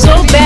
so bad.